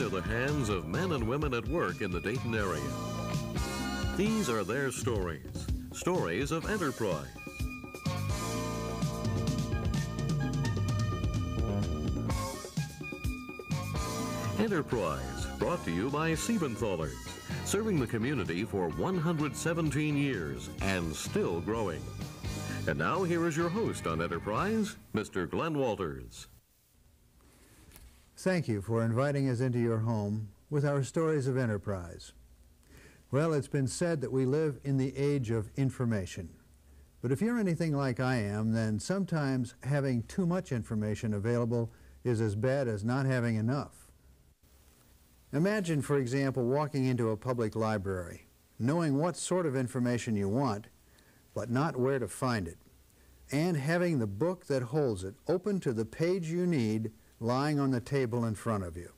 Are the hands of men and women at work in the Dayton area. These are their stories, stories of enterprise. Enterprise, brought to you by Siebenthalers, serving the community for 117 years and still growing. And now here is your host on Enterprise, Mr. Glenn Walters. Thank you for inviting us into your home with our stories of enterprise. Well, it's been said that we live in the age of information. But if you're anything like I am, then sometimes having too much information available is as bad as not having enough. Imagine, for example, walking into a public library, knowing what sort of information you want, but not where to find it, and having the book that holds it open to the page you need lying on the table in front of you.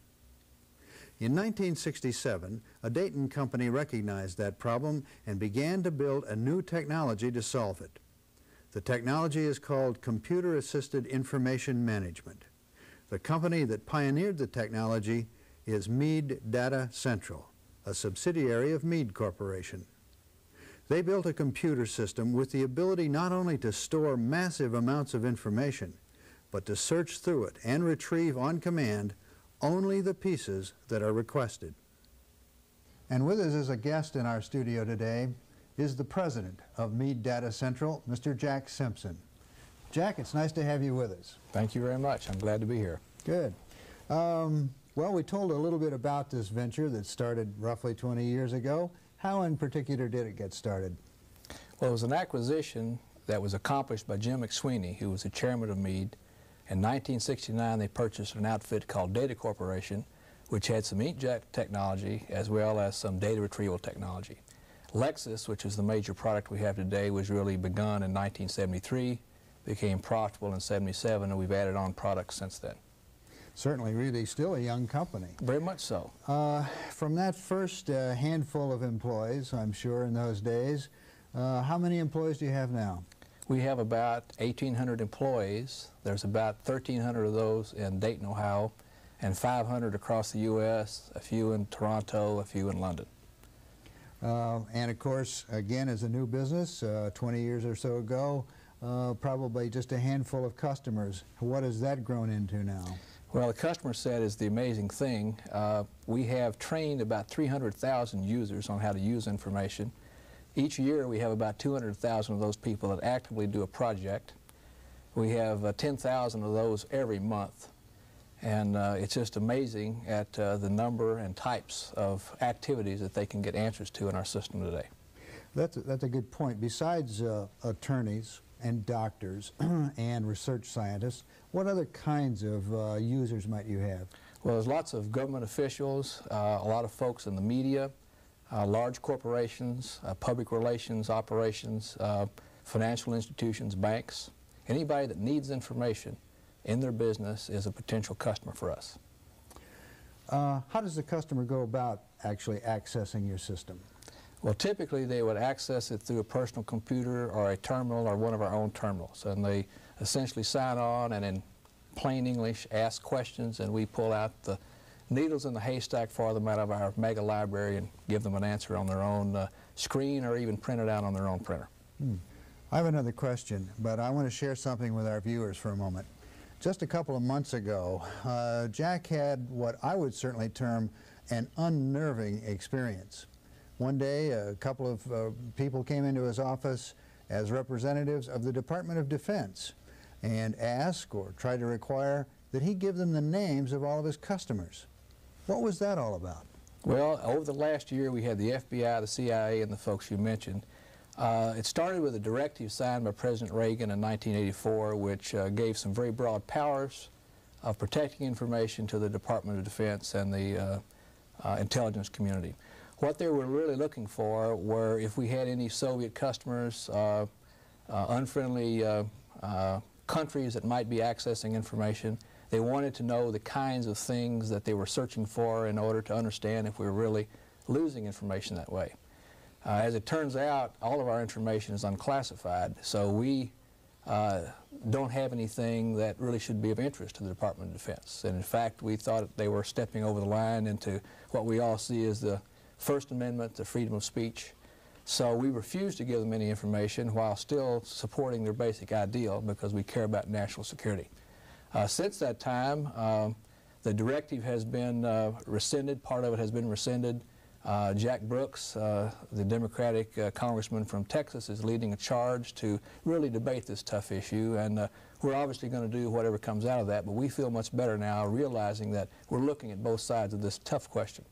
In 1967, a Dayton company recognized that problem and began to build a new technology to solve it. The technology is called Computer Assisted Information Management. The company that pioneered the technology is Mead Data Central, a subsidiary of Mead Corporation. They built a computer system with the ability not only to store massive amounts of information, but to search through it and retrieve on command only the pieces that are requested. And with us as a guest in our studio today is the president of Mead Data Central, Mr. Jack Simpson. Jack, it's nice to have you with us. Thank you very much. I'm glad to be here. Good. Um, well, we told a little bit about this venture that started roughly 20 years ago. How in particular did it get started? Well, it was an acquisition that was accomplished by Jim McSweeney, who was the chairman of Mead. In 1969, they purchased an outfit called Data Corporation, which had some inkjet technology as well as some data retrieval technology. Lexis, which is the major product we have today, was really begun in 1973, became profitable in 77, and we've added on products since then certainly really still a young company. Very much so. Uh, from that first uh, handful of employees, I'm sure in those days, uh, how many employees do you have now? We have about 1,800 employees. There's about 1,300 of those in Dayton, Ohio, and 500 across the U.S., a few in Toronto, a few in London. Uh, and of course, again, as a new business, uh, 20 years or so ago, uh, probably just a handful of customers. What has that grown into now? Well, the customer set is the amazing thing. Uh, we have trained about 300,000 users on how to use information. Each year we have about 200,000 of those people that actively do a project. We have uh, 10,000 of those every month. And uh, it's just amazing at uh, the number and types of activities that they can get answers to in our system today. That's a, that's a good point. Besides uh, attorneys, and doctors and research scientists. What other kinds of uh, users might you have? Well, there's lots of government officials, uh, a lot of folks in the media, large corporations, uh, public relations operations, uh, financial institutions, banks. Anybody that needs information in their business is a potential customer for us. Uh, how does the customer go about actually accessing your system? Well, typically they would access it through a personal computer or a terminal or one of our own terminals. And they essentially sign on and in plain English ask questions and we pull out the needles in the haystack for them out of our mega library and give them an answer on their own uh, screen or even print it out on their own printer. Hmm. I have another question, but I want to share something with our viewers for a moment. Just a couple of months ago, uh, Jack had what I would certainly term an unnerving experience. One day, a couple of uh, people came into his office as representatives of the Department of Defense and asked or tried to require that he give them the names of all of his customers. What was that all about? Well, over the last year, we had the FBI, the CIA, and the folks you mentioned. Uh, it started with a directive signed by President Reagan in 1984, which uh, gave some very broad powers of protecting information to the Department of Defense and the uh, uh intelligence community. What they were really looking for were if we had any Soviet customers, uh, uh, unfriendly countries that might be accessing information, they wanted to know the kinds of things that they were searching for in order to understand if we were really losing information that way. Uh, as it turns out, all of our information is unclassified, so we uh, don't have anything that really should be of interest to the Department of Defense. And in fact, we thought they were stepping over the line into what we all see as the First Amendment, the freedom of speech. So we refused to give them any information while still supporting their basic ideal because we care about national security. Uh, since that time, um, the directive has been uh, rescinded. Part of it has been rescinded. Uh, Jack Brooks, uh, the Democratic uh, congressman from Texas, is leading a charge to really debate this tough issue, and uh, we're obviously going to do whatever comes out of that, but we feel much better now realizing that we're looking at both sides of this tough question.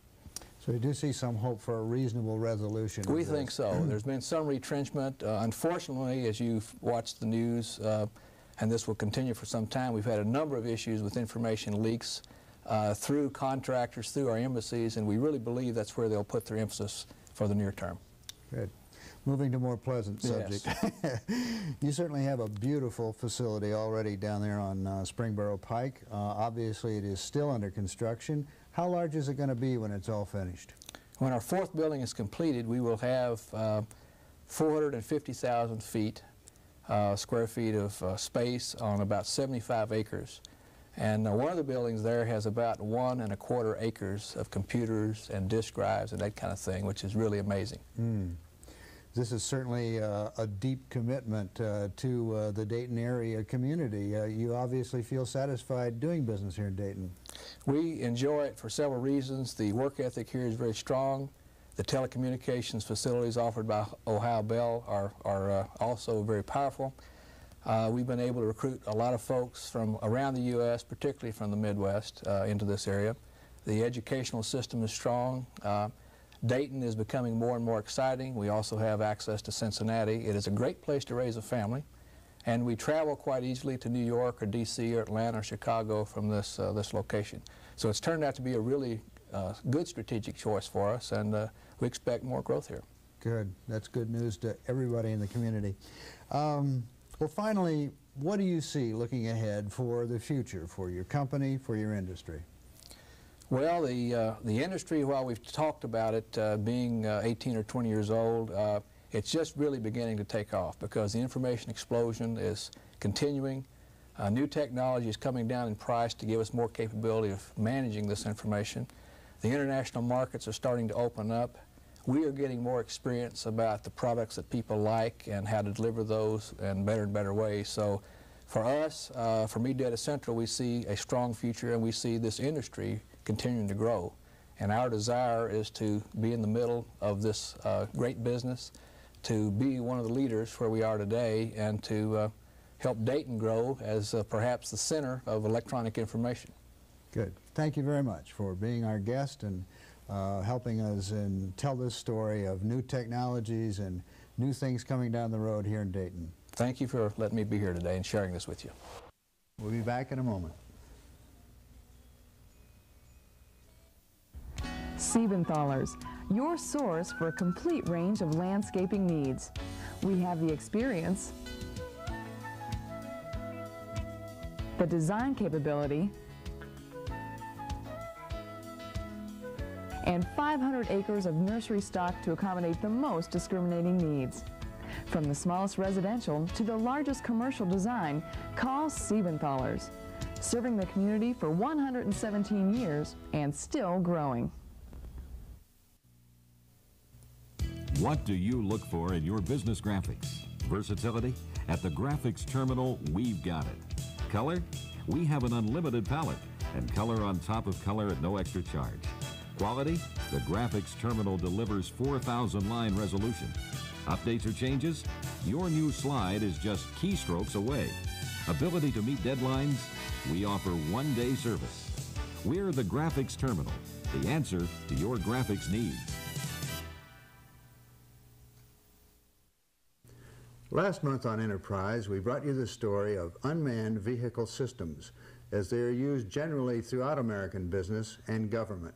So you do see some hope for a reasonable resolution? We think so. There's been some retrenchment. Uh, unfortunately, as you've watched the news, uh, and this will continue for some time, we've had a number of issues with information leaks uh, through contractors, through our embassies, and we really believe that's where they'll put their emphasis for the near term. Good. Moving to more pleasant subject. Yes. you certainly have a beautiful facility already down there on uh, Springboro Pike. Uh, obviously, it is still under construction. How large is it going to be when it's all finished? When our fourth building is completed, we will have uh, 450,000 feet, uh, square feet of uh, space on about 75 acres. And uh, one of the buildings there has about one and a quarter acres of computers and disk drives and that kind of thing, which is really amazing. Mm. This is certainly uh, a deep commitment uh, to uh, the Dayton area community. Uh, you obviously feel satisfied doing business here in Dayton. We enjoy it for several reasons. The work ethic here is very strong. The telecommunications facilities offered by Ohio Bell are, are uh, also very powerful. Uh, we've been able to recruit a lot of folks from around the U.S., particularly from the Midwest, uh, into this area. The educational system is strong. Uh, Dayton is becoming more and more exciting. We also have access to Cincinnati. It is a great place to raise a family. And we travel quite easily to New York or D.C. or Atlanta or Chicago from this, uh, this location. So it's turned out to be a really uh, good strategic choice for us, and uh, we expect more growth here. Good. That's good news to everybody in the community. Um, well, finally, what do you see looking ahead for the future, for your company, for your industry? Well, the, uh, the industry, while we've talked about it uh, being uh, 18 or 20 years old, uh, it's just really beginning to take off because the information explosion is continuing. Uh, new technology is coming down in price to give us more capability of managing this information. The international markets are starting to open up. We are getting more experience about the products that people like and how to deliver those in better and better ways. So for us, uh, for Mead Data Central, we see a strong future and we see this industry continuing to grow. And our desire is to be in the middle of this uh, great business, to be one of the leaders where we are today, and to uh, help Dayton grow as uh, perhaps the center of electronic information. Good. Thank you very much for being our guest and uh, helping us and tell this story of new technologies and new things coming down the road here in Dayton. Thank you for letting me be here today and sharing this with you. We'll be back in a moment. Siebenthalers, your source for a complete range of landscaping needs. We have the experience, the design capability, and 500 acres of nursery stock to accommodate the most discriminating needs. From the smallest residential to the largest commercial design, call Siebenthalers, serving the community for 117 years and still growing. What do you look for in your business graphics? Versatility? At the Graphics Terminal, we've got it. Color? We have an unlimited palette and color on top of color at no extra charge. Quality? The Graphics Terminal delivers 4,000 line resolution. Updates or changes? Your new slide is just keystrokes away. Ability to meet deadlines? We offer one day service. We're the Graphics Terminal, the answer to your graphics needs. Last month on Enterprise, we brought you the story of unmanned vehicle systems as they are used generally throughout American business and government.